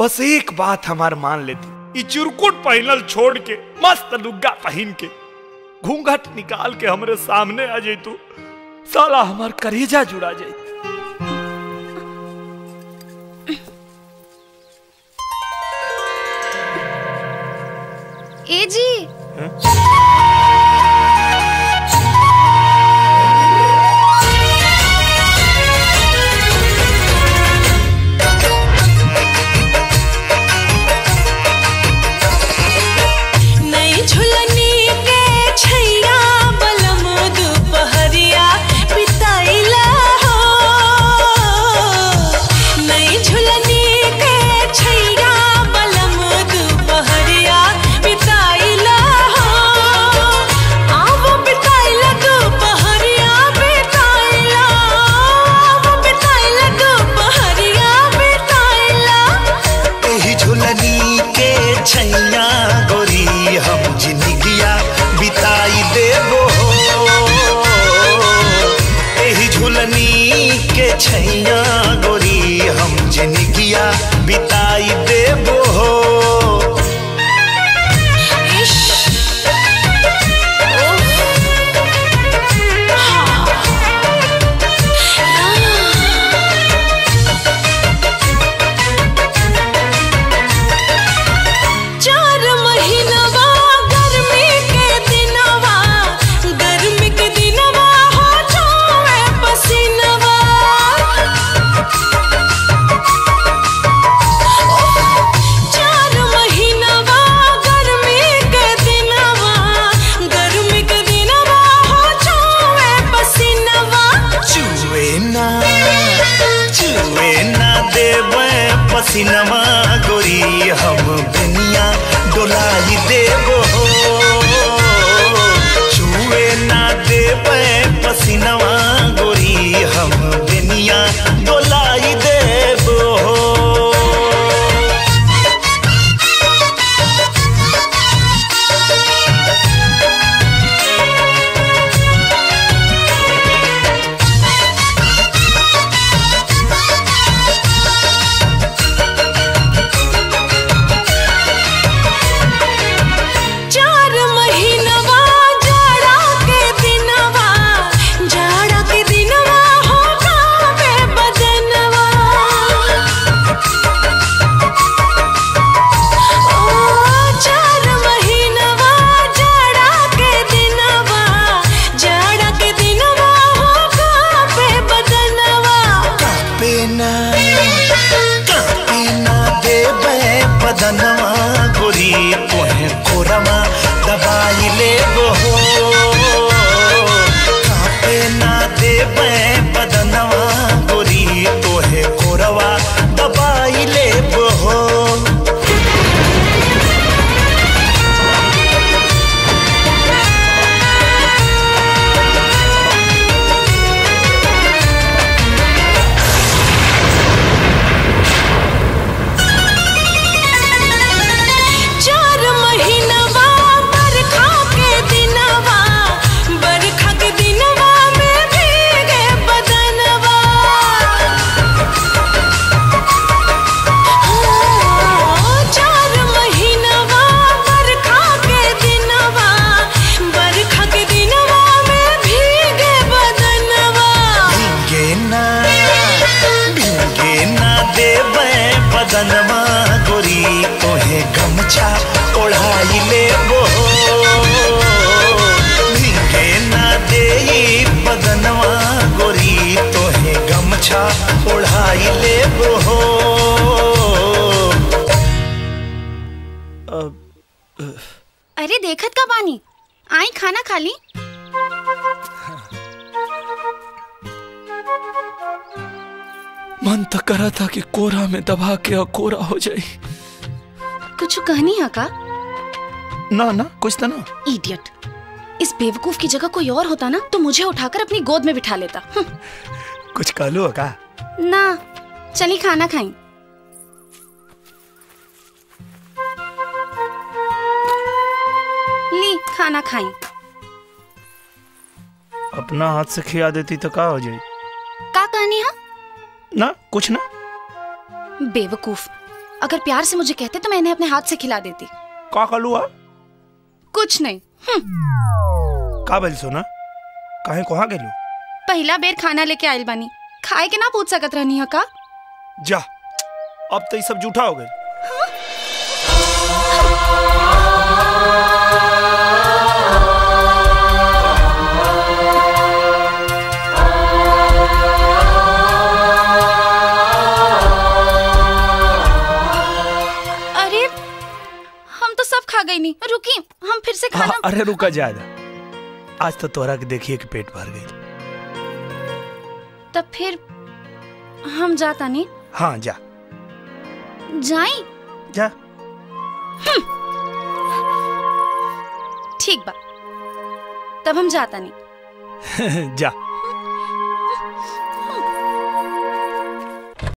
बस एक बात हमार मान लेती। ई चुरकुट पहनल छोड़ के मस्त लुग्गा पहन के घूंघट निकाल के हमरे सामने आ जैतू। साला हमार करेजा जुड़ा जाई ए जी। नई बिताई देबो चार गोरी हम बेनिया डोलाई देबो चुए ना दे पसीनवा गोरी हम बेनिया tonight ओढ़ाई लेबो भीगे ना देई बदनवा गोरी तोहे गमछा ओढ़ाई लेबो अरे देखत का बानी? आई खाना खा ली? मन तो करा था कि कोरा में दबा के और कोरा हो जाए। कुछ कहनी है का ना ना कुछ तो ना। इडियट इस बेवकूफ़ की जगह कोई और होता ना तो मुझे उठाकर अपनी गोद में बिठा लेता। हम्म, कुछ कहलू का ना चली खाना खाई ली खाना खाई अपना हाथ से खिया देती तो का हो जाए का कहनी है? ना कुछ ना। बेवकूफ़। अगर प्यार से मुझे कहते तो मैं इन्हें अपने हाथ से खिला देती। का कलू आ कुछ नहीं। का बल सोना? काहे कहा गेलू? पहला बेर खाना लेके आयल बानी। खाए के ना पूछ सकत रहनी का? जा। अब तो ये सब जूठा हो गए नहीं। रुकी हम फिर से हाँ, खाना अरे रुका जाएगा आज तो तोहरा के देखिए कि पेट भर गई। तब फिर हम जाता नहीं? हाँ जा। जाई जा। ठीक बा। तब हम जाता नहीं। जा।